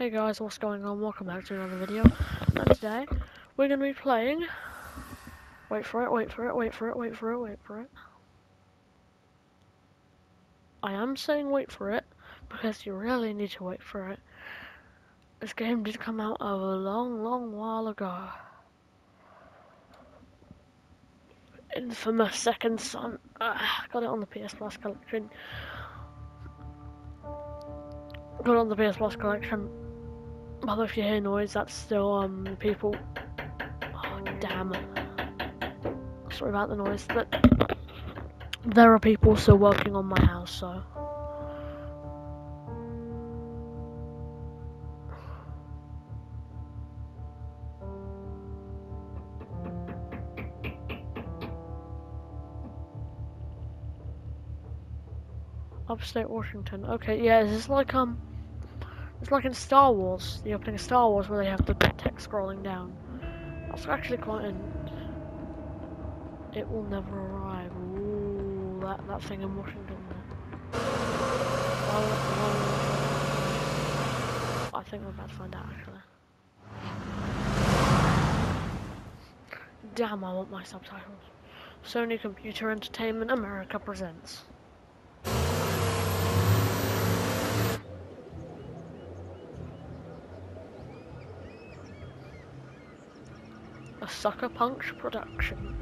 Hey guys, what's going on? Welcome back to another video. And today, we're going to be playing... Wait for it, wait for it, wait for it, wait for it, wait for it. I am saying wait for it, because you really need to wait for it. This game did come out a long, long while ago. Infamous Second Son. Ah, got it on the PS Plus collection. Got it on the PS Plus collection. But if you hear noise, that's still um people. Oh damn! Sorry about the noise, but there are people still working on my house, so. Upstate Washington. Okay, yeah, is this like um it's like in Star Wars, the opening of Star Wars where they have the text scrolling down. That's actually quite an it will never arrive. Ooh, that, that thing in Washington there. I think we're about to find out actually. Damn, I want my subtitles. Sony Computer Entertainment America presents. A Sucker Punch production.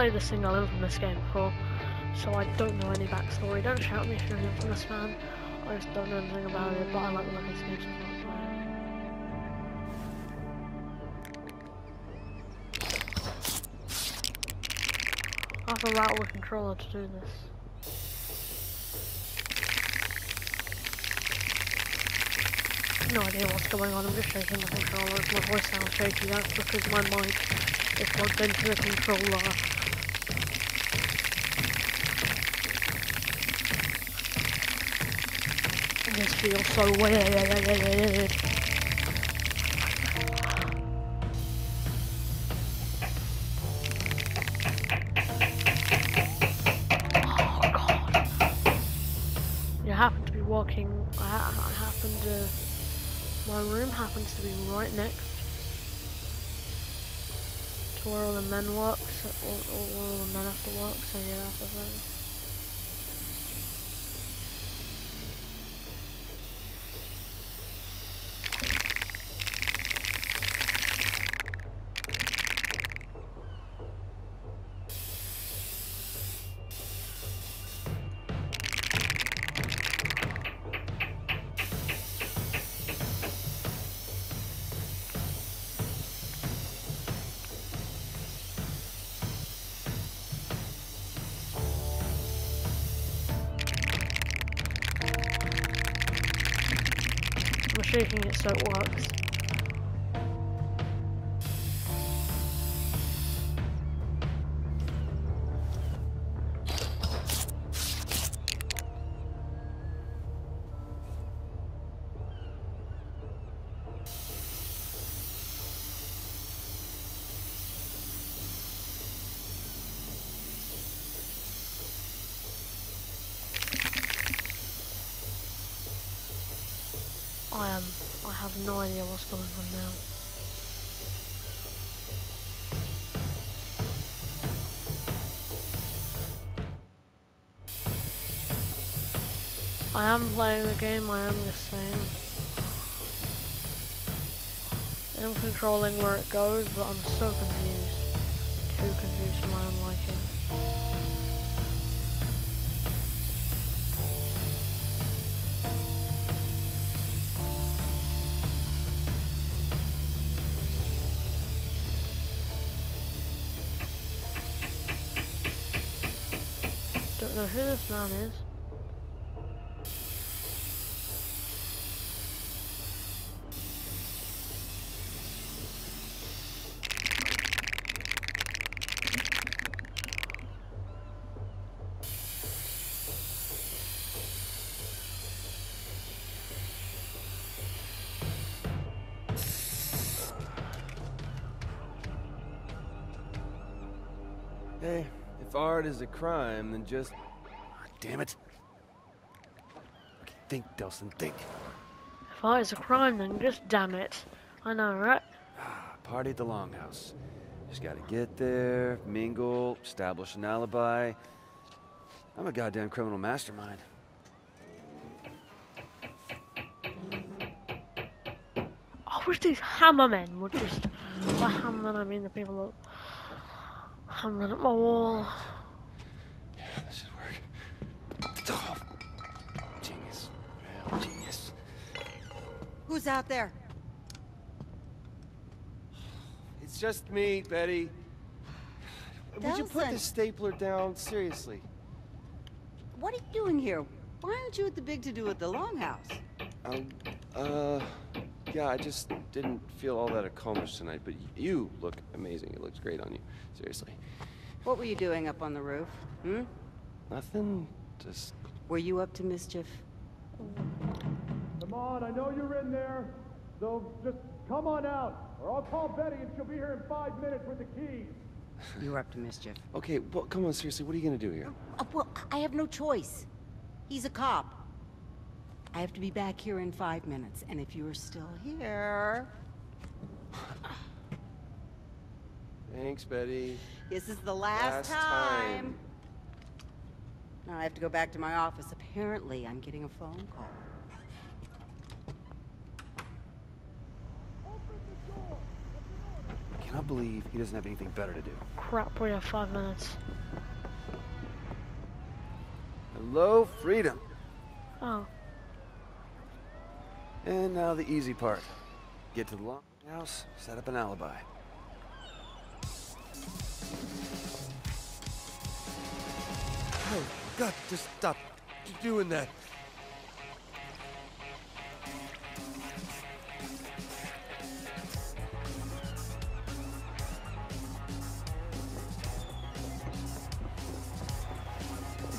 Played a single Infamous game before, so I don't know any backstory. Don't shout me if you're an Infamous fan. I just don't know anything about it, but I like the look of this game. I have to rattle the controller to do this. No idea what's going on, I'm just shaking the controller. My voice sounds shaky, that's because my mic is plugged into the controller. Feels so weird. Oh god. You happen to be walking, I, I happen to, my room happens to be right next to where all the men work, so all, all, all the men have to work, so yeah, that's the thing. Shaking it so it works. Playing the game, I am just saying. I'm controlling where it goes, but I'm so confused. Too confused for my own liking. Don't know who this man is. If art is a crime, then just... Ah, damn it. Okay, think, Delsin, think. If art is a crime, then just damn it. I know, right? Ah, Party at the Longhouse. Just gotta get there, mingle, establish an alibi. I'm a goddamn criminal mastermind. I wish these hammermen would just. By hammermen, I mean the people that hammering at my wall. Yeah, This should work. Oh, genius. Real genius. Who's out there? It's just me, Betty. Would you put the stapler down? Seriously. What are you doing here? Why aren't you at the big to-do at the Longhouse? Um, uh, yeah, I just didn't feel all that accomplished tonight, but you look amazing. It looks great on you. Seriously. What were you doing up on the roof? Hmm? Nothing, just... Were you up to mischief? Come on, I know you're in there. So just come on out, or I'll call Betty and she'll be here in five minutes with the keys. You were up to mischief. Okay, well, come on, seriously, what are you gonna do here? Uh, well, I have no choice. He's a cop. I have to be back here in five minutes, and if you're still here... Thanks, Betty. This is the last, Last time. Now I have to go back to my office. Apparently, I'm getting a phone call. I cannot believe he doesn't have anything better to do. Crap, we have five minutes. Hello, freedom. Oh, And now the easy part. Get to the longhouse, set up an alibi. God, just stop doing that.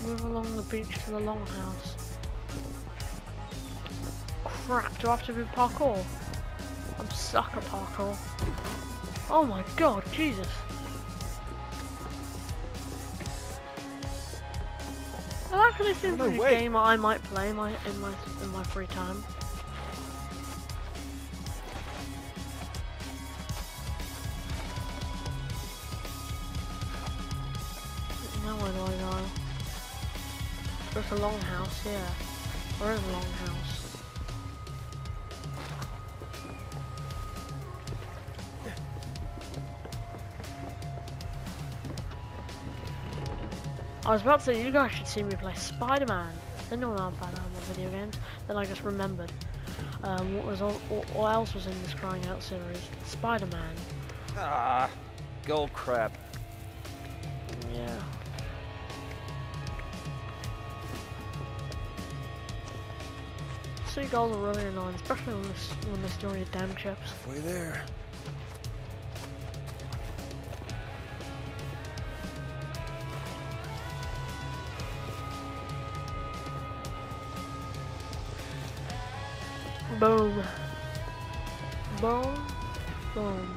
move along the beach to the longhouse. Crap, do I have to do parkour? I'm suck at parkour. Oh my god, Jesus. Actually seems No, like a game I might play in my in my in my free time. Now where do I go? There's a longhouse, yeah. Where is a longhouse? I was about to say, you guys should see me play Spider-Man. I know I'm bad at video games. Then I just remembered. Um, what was all, what, what else was in this Trying Out series? Spider-Man. Ah, gold crap. Yeah. Seagulls are really annoying, especially when this when they're storing your damn chips. Way there. Boom. Boom. Boom.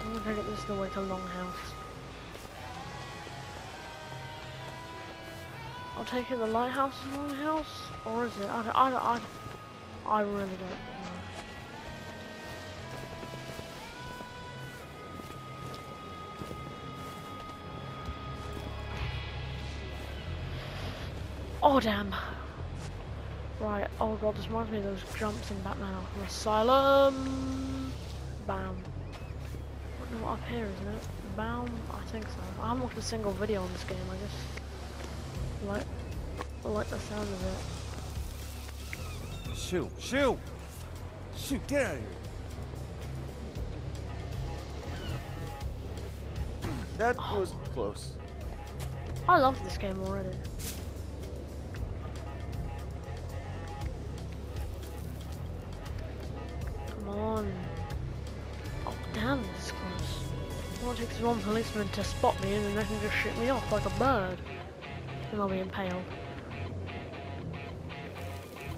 I'm gonna get this the way to Longhouse. I'll take it the lighthouse is Longhouse, or is it? I don't, I don't, I, don't, I really don't know. Oh damn. Right, oh god, this reminds me of those jumps in Batman Arkham Asylum. Bam. No, up here, isn't it? Bam? I think so. I haven't watched a single video on this game, I just like, I like the sound of it. Shoot, shoot! Shoot, get out of here. That oh. was close. I love this game already. One policeman to spot me and then they can just shoot me off like a bird. And I'll be impaled.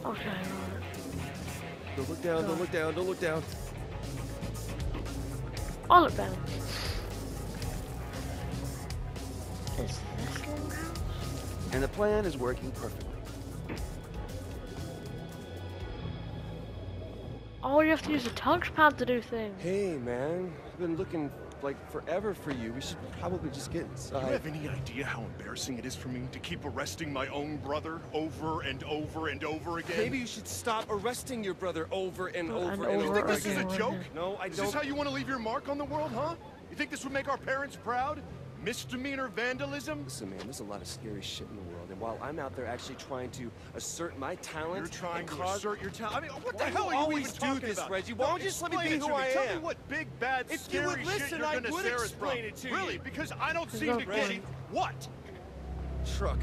Okay, right. Don't look down, don't look down, don't look down. I'll look down. is this? And the plan is working perfectly. Oh, you have to use a touchpad to do things. Hey, man. I've been looking like forever for you. We should probably just get Do you have any idea how embarrassing it is for me to keep arresting my own brother over and over and over again? Maybe you should stop arresting your brother over and And over and over over. think this is a joke? No, I Is don't. Is this how you want to leave your mark on the world, huh? You think this would make our parents proud? Misdemeanor vandalism? Listen, man, there's a lot of scary shit in the world, and while I'm out there actually trying to assert my talent, You're trying and to cause... assert your talent. I mean, what the Why hell you are you always do this, about? Reggie? Why don't you just let me explain be it who to me. I Tell me what big, bad, If you scary would shit listen, you're I gonna would scare explain it to you. Really? Because I don't There's seem to get point. it. What? truck.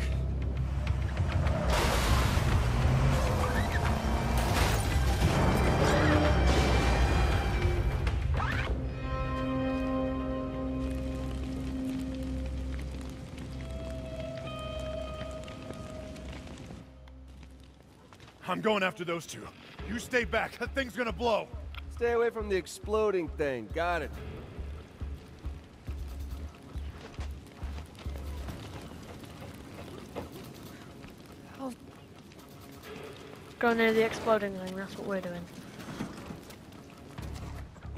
I'm going after those two. You stay back. That thing's gonna blow. Stay away from the exploding thing. Got it. Oh. Go near the exploding thing, that's what we're doing.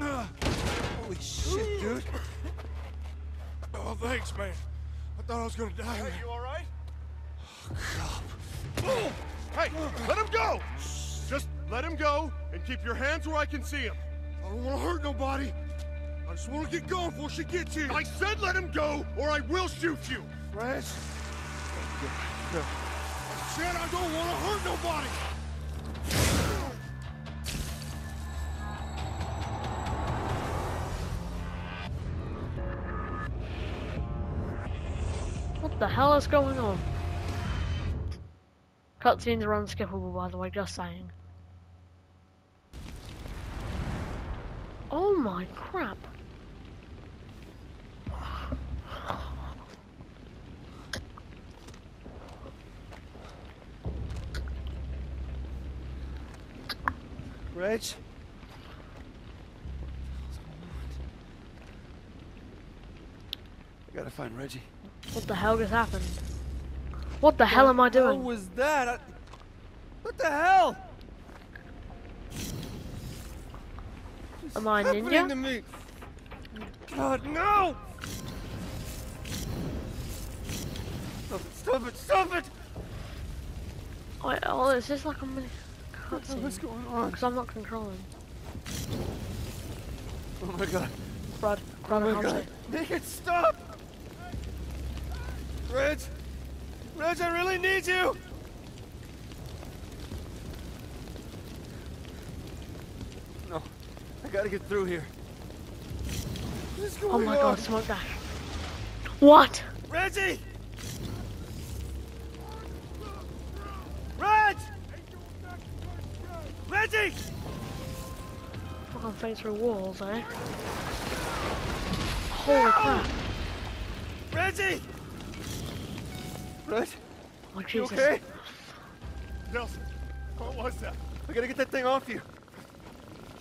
Holy shit, dude. Oh, thanks, man. I thought I was gonna die. Hey, you all right? Oh, Hey, let him go! Just let him go and keep your hands where I can see him. I don't want to hurt nobody. I just want to get going before she gets here. I said let him go, or I will shoot you. Fresh. I said I don't want to hurt nobody. What the hell is going on? Cutscenes are unskippable, by the way, just saying. Oh my crap. Reg? I gotta find Reggie. What the hell just happened? What the hell am I doing? What was that? I... What the hell? Am I a happening to ninja? me? God, no! Stop it, stop it, stop it! Wait, oh, is this like a mini What's cutscene? going on? Because I'm not controlling. Oh my god. Brad, Brad, Oh my god. Make it stop! Reg! Reg, I really need you! No. I gotta get through here. Oh my on? god, smoke dash. What? Reggie! Reg! Reggie! Fucking face through walls, eh? Holy crap. Reggie! Reg, Oh, you okay? Delsin, what was that? I gotta get that thing off you.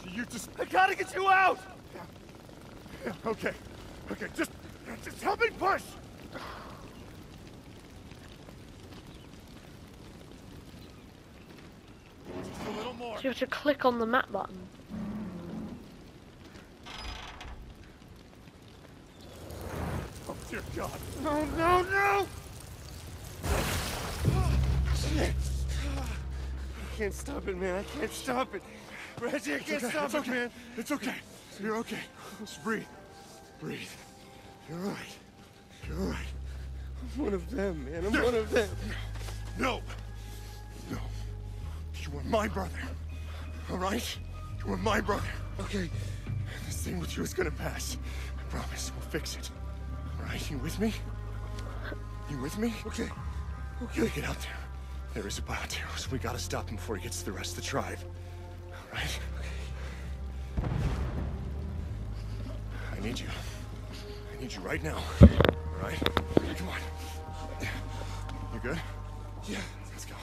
You just I gotta get you out! Yeah, okay. Okay, just just help me push. Just a little more. So you have to click on the map button. Oh dear God. No, no, no! I can't stop it, man. I can't stop it. Reggie, I can't It's okay. stop It's it, okay. man. It's okay. You're okay. Just breathe. Breathe. You're all right. You're all right. I'm one of them, man. I'm one of them. No. No. You are my brother. All right? You are my brother. Okay. This thing with you is gonna pass. I promise. We'll fix it. All right? You with me? You with me? Okay. Okay. Get out there. There is a Bioterror, so we gotta stop him before he gets to the rest of the tribe. All right? I need you. I need you right now. All right? Come on. You good? Yeah. Let's go.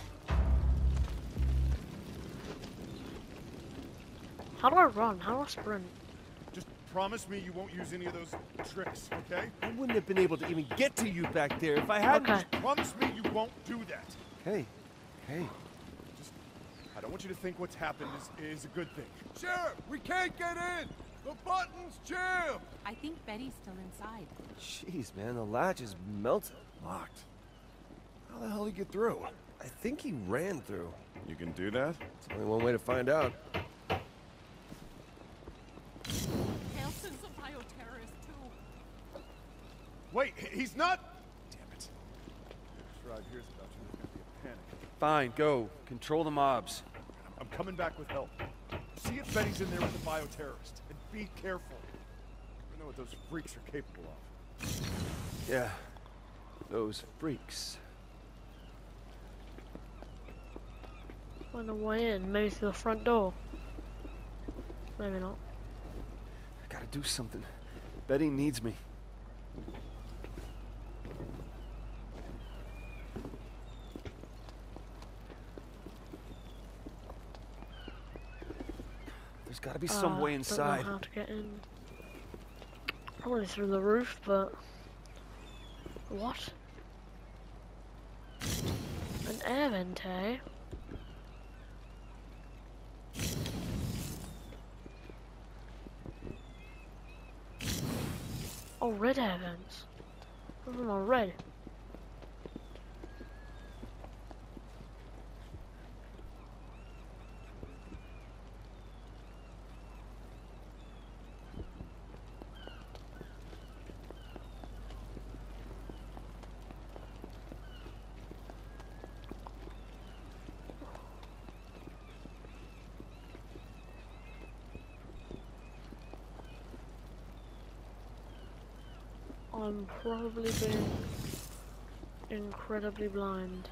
How do I run? How do I sprint? Just promise me you won't use any of those tricks, okay? I wouldn't have been able to even get to you back there if I hadn't. Okay. Promise me you won't do that. Hey, hey, I don't want you to think what's happened is, is a good thing. Sheriff, we can't get in! The button's jammed! I think Betty's still inside. Jeez, man, the latch is melted. Locked. How the hell did he get through? I think he ran through. You can do that? It's only one way to find out. Delsin's a bioterrorist too. Wait, he's not. Damn it. This ride here's about you. There's gonna be a panic. Fine, go. Control the mobs. I'm coming back with help. See if Betty's in there with the bioterrorist. And be careful. I know what those freaks are capable of. Yeah, those freaks. Find a way in, maybe through the front door. Maybe not. I gotta do something. Betty needs me. There's gotta be some Uh, way Don't inside. know how to get in. Probably through the roof, but what? An air vent, eh? Oh, red air vents. Them all red. I'm probably being incredibly blind.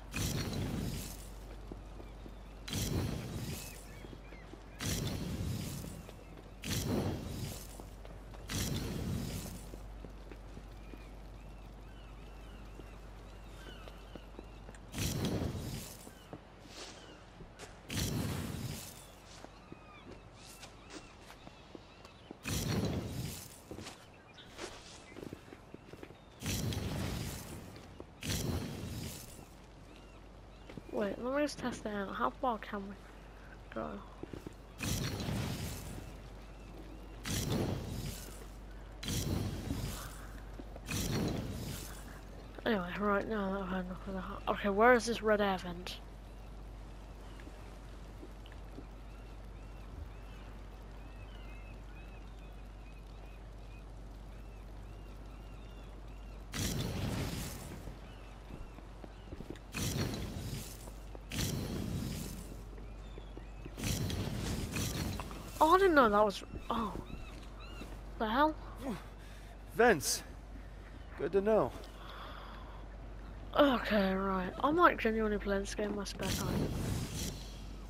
Wait, let me just test it out. How far can we go? Anyway, right now I've had enough of that. Okay, where is this red air didn't know that was. Oh. The hell? Vents. Good to know. Okay, right. I might genuinely play this game in my spare time.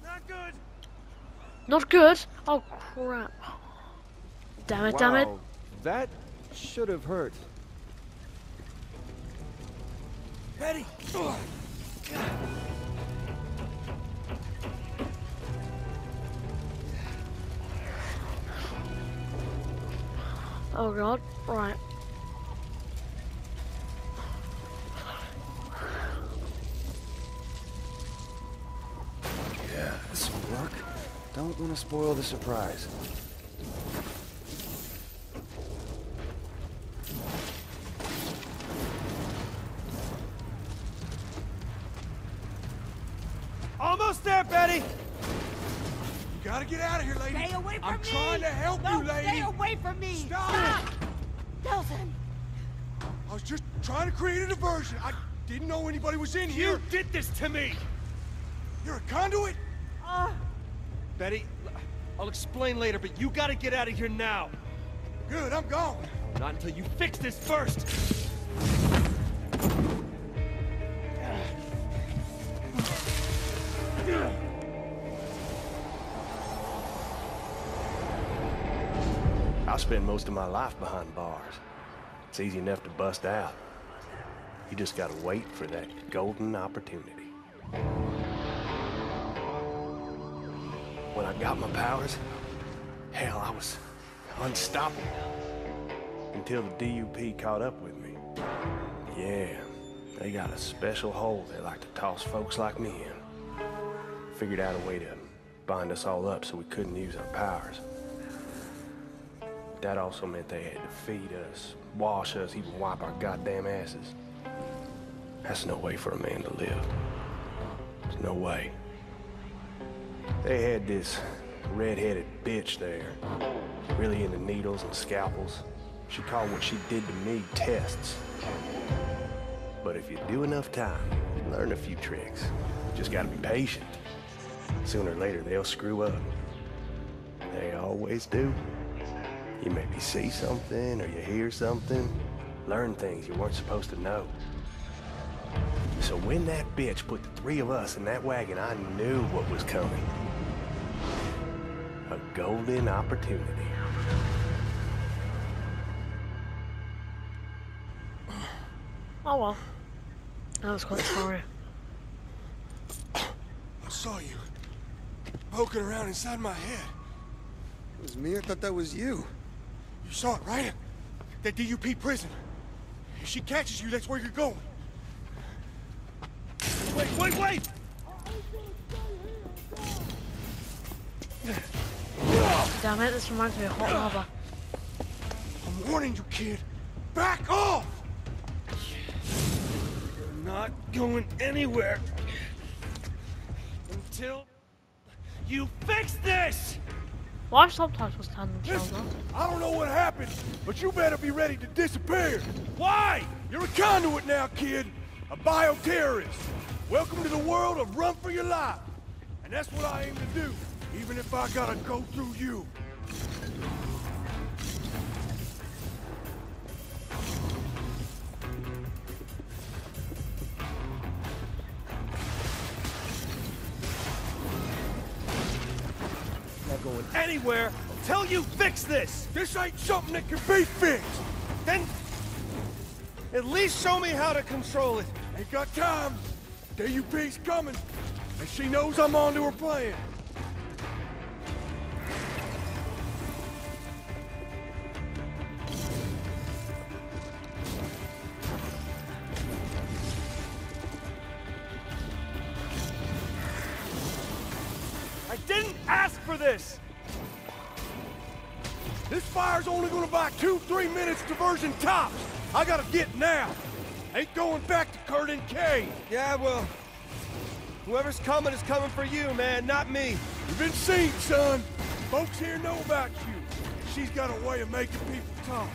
Not good. Not good? Oh, crap. Damn it, damn it. That should have hurt. Betty! Oh, Oh god. Right. Yeah, this will work. Don't want to spoil the surprise. Create. I didn't know anybody was in here. You did this to me! You're a conduit? Uh, Betty, I'll explain later, but you gotta get out of here now. Good, I'm gone. Not until you fix this first. I spent most of my life behind bars. It's easy enough to bust out. You just gotta wait for that golden opportunity. When I got my powers, hell, I was, unstoppable. Until the DUP caught up with me. Yeah, they got a special hole they like to toss folks like me in. Figured out a way to bind us all up so we couldn't use our powers. That also meant they had to feed us, wash us, even wipe our goddamn asses. That's no way for a man to live. There's no way. They had this red-headed bitch there, really into needles and scalpels. She called what she did to me tests. But if you do enough time, you learn a few tricks. Just gotta be patient. Sooner or later, they'll screw up. They always do. You maybe see something or you hear something, learn things you weren't supposed to know. So when that bitch put the three of us in that wagon, I knew what was coming. A golden opportunity. Oh well. That was quite sorry. I saw you poking around inside my head. It was me? I thought that was you. You saw it, right? That DUP prison. If she catches you, that's where you're going. Wait, wait, wait! Damn it, this reminds me of Hot Lava. I'm warning you, kid. Back off! You're not going anywhere. Until you fix this! Why subtitles turn themselves on? I don't know what happened, but you better be ready to disappear. Why? You're a conduit now, kid. A bioterrorist. Welcome to the world of run for your life. And that's what I aim to do, even if I gotta go through you. Not going anywhere until you fix this! This ain't something that can be fixed. Then at least show me how to control it. Ain't got time. DUP's coming, and she knows I'm onto her plan. I didn't ask for this! This fire's only gonna buy two, three minutes diversion tops. I gotta get now. Ain't going back Curdun Cay. Yeah, well, whoever's coming is coming for you, man, not me. You've been seen, son. Folks here know about you. She's got a way of making people talk.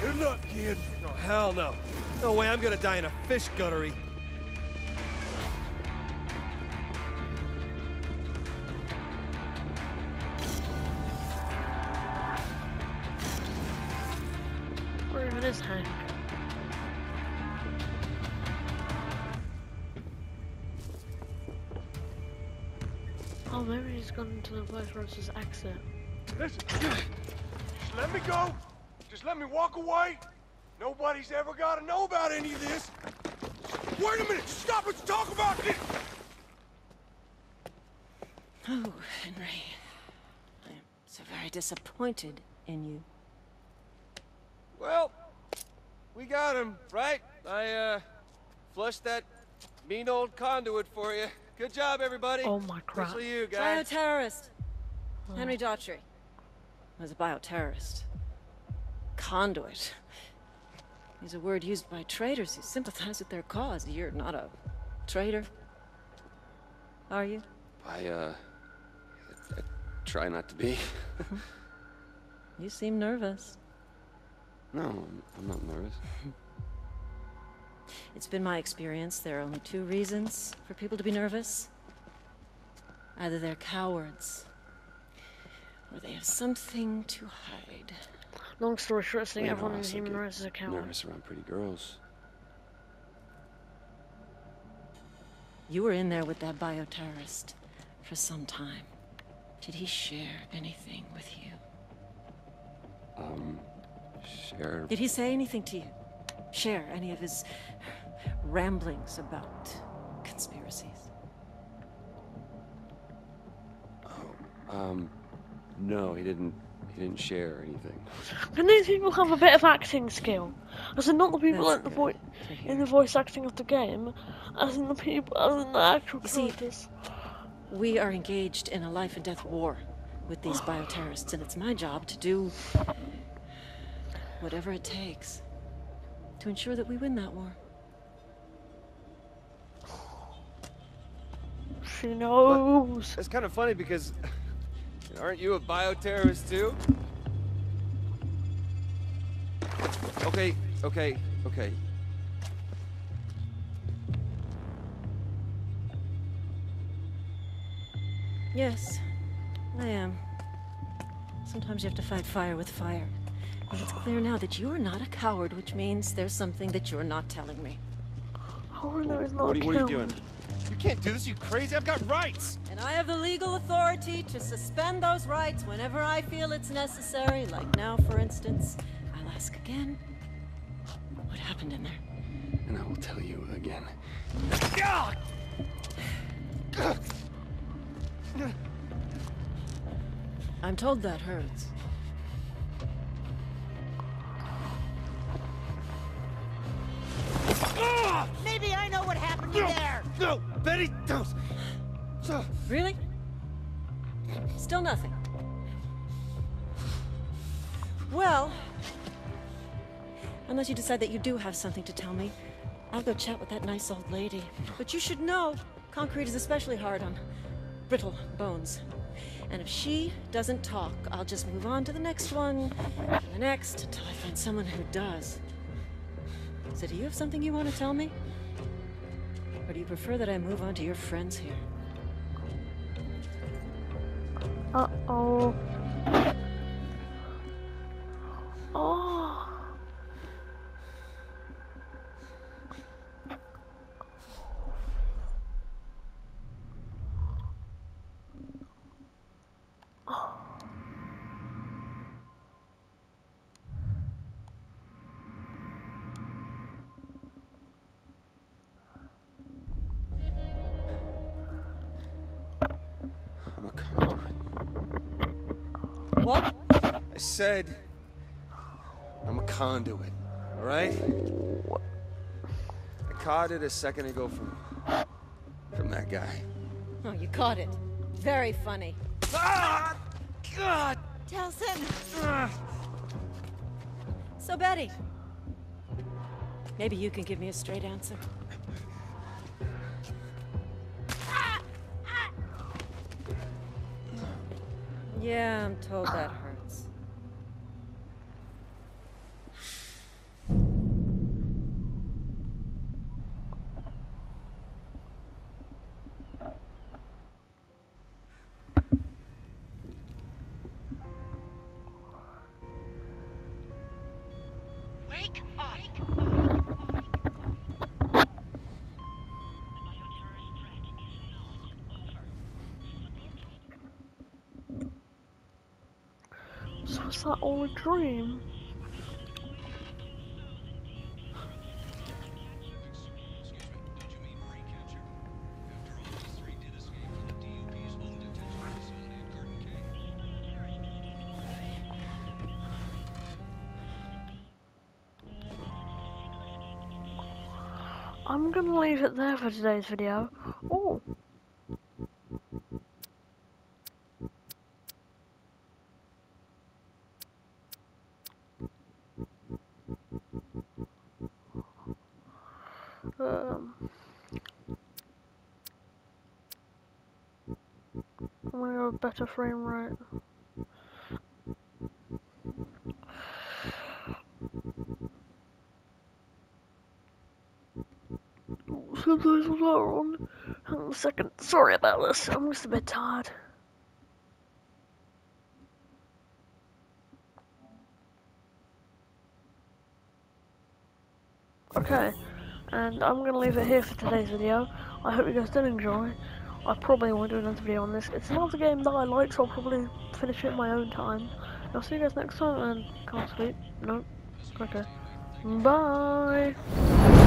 Good luck, kid. Oh, hell no. No way I'm gonna die in a fish guttery. Where even is Oh, maybe he's gone into the place where it's his exit. Listen, just let me go. Just let me walk away. Nobody's ever got to know about any of this. Wait a minute. Stop. Let's talk about this. Oh, Henry. I am so very disappointed in you. Well, we got him, right? I, uh, flushed that mean old conduit for you. Good job, everybody. Oh my crap. Especially you, guys. Bioterrorist. Henry Daugherty was a bioterrorist. Conduit. Is a word used by traitors who sympathize with their cause. You're not a traitor, are you? I, uh, I, I try not to be. You seem nervous. No, I'm, I'm not nervous. It's been my experience there are only two reasons for people to be nervous. Either they're cowards, or they have something to hide. Long story short, seeing Yeah, everyone I in human get rights is a coward. Nervous around pretty girls. You were in there with that bioterrorist for some time. Did he share anything with you? Um, share. Did he say anything to you? Share any of his ramblings about conspiracies? Oh, Um, no, he didn't. He didn't share anything. Can these people have a bit of acting skill? As in not the people That's in the good voice in the voice acting of the game, as in the people as in the actual You see- characters. We are engaged in a life and death war with these bioterrorists, and it's my job to do whatever it takes to ensure that we win that war. She knows. It's kind of funny because aren't you a bioterrorist too? Okay, okay, okay. Yes, I am. Sometimes you have to fight fire with fire. And it's ah. clear now that you're not a coward, which means there's something that you're not telling me. Oh no, it's not What are, you- what are you doing? You can't do this, you crazy. I've got rights. And I have the legal authority to suspend those rights whenever I feel it's necessary, like now, for instance. I'll ask again. What happened in there? And I will tell you again. I'm told that hurts. In there. No, Betty, don't. Really? Still nothing. Well, unless you decide that you do have something to tell me, I'll go chat with that nice old lady. But you should know, concrete is especially hard on brittle bones. And if she doesn't talk, I'll just move on to the next one, and the next, until I find someone who does. So do you have something you want to tell me? Do you prefer that I move on to your friends here? Uh I said I'm a conduit, all right? I caught it a second ago from from that guy. Oh, you caught it. Very funny. Ah! God! Delsin! Ah. So, Betty, maybe you can give me a straight answer. Ah, ah. Yeah, I'm told that was that all a dream? I'm gonna leave it there for today's video. With better frame rate. Sometimes I'm wrong. Hang on a second. Sorry about this. I'm just a bit tired. Okay, and I'm gonna leave it here for today's video. I hope you guys did enjoy. I probably won't do another video on this. It's not a game that I like, so I'll probably finish it in my own time. I'll see you guys next time, and can't sleep. No. Okay. Bye.